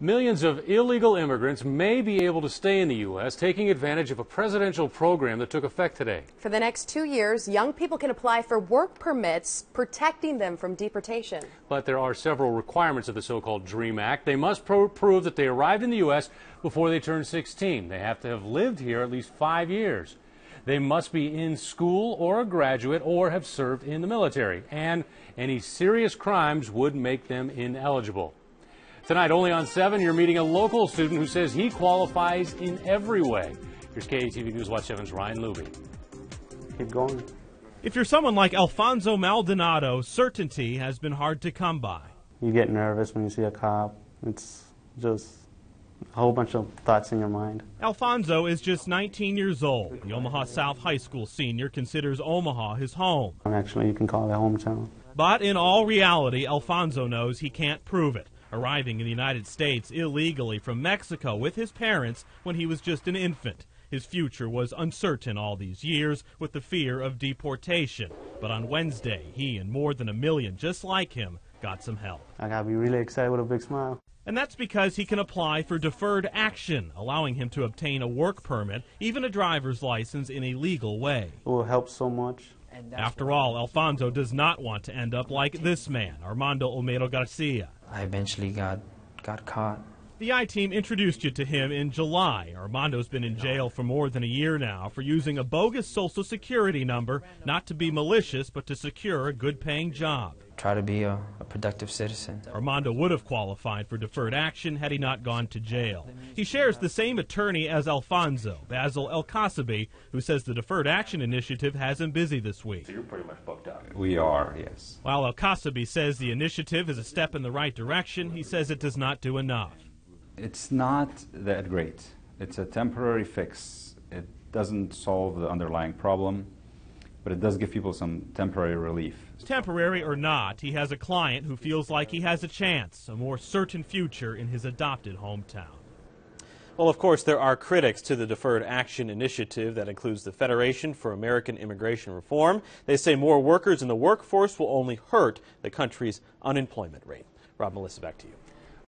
Millions of illegal immigrants may be able to stay in the U.S., taking advantage of a presidential program that took effect today. For the next two years, young people can apply for work permits, protecting them from deportation. But there are several requirements of the so called DREAM Act. They must pro- prove that they arrived in the U.S. before they turn 16. They have to have lived here at least five years. They must be in school or a graduate or have served in the military. And any serious crimes would make them ineligible. Tonight, only on 7, you're meeting a local student who says he qualifies in every way. Here's KETV News Watch 7's Ryan Luby. Keep going. If you're someone like Alfonso Maldonado, certainty has been hard to come by. You get nervous when you see a cop. It's just a whole bunch of thoughts in your mind. Alfonso is just 19 years old. The Omaha South High School senior considers Omaha his home. Actually, you can call it a hometown. But in all reality, Alfonso knows he can't prove it arriving in the United States illegally from Mexico with his parents when he was just an infant. His future was uncertain all these years with the fear of deportation. But on Wednesday, he and more than a million just like him got some help. I gotta be really excited with a big smile. And that's because he can apply for deferred action, allowing him to obtain a work permit, even a driver's license in a legal way. It will help so much. And after all, Alfonso does not want to end up like this man, Armando Olmedo Garcia. I eventually got got caught. The I team introduced you to him in July. Armando's been in jail for more than a year now for using a bogus social security number, not to be malicious, but to secure a good paying job. Try to be a, a, productive citizen. Armando would have qualified for deferred action had he not gone to jail. He shares the same attorney as Alfonso, Bassel El-Kasaby, who says the deferred action initiative has him busy this week. So you're pretty much booked up. We are, yes. While El Kasabi says the initiative is a step in the right direction, he says it does not do enough. It's not that great. It's a temporary fix. It doesn't solve the underlying problem, but it does give people some temporary relief. Temporary or not, he has a client who feels like he has a chance, a more certain future in his adopted hometown. Well, of course, there are critics to the Deferred Action Initiative that includes the Federation for American Immigration Reform. They say more workers in the workforce will only hurt the country's unemployment rate. Rob Melissa, back to you.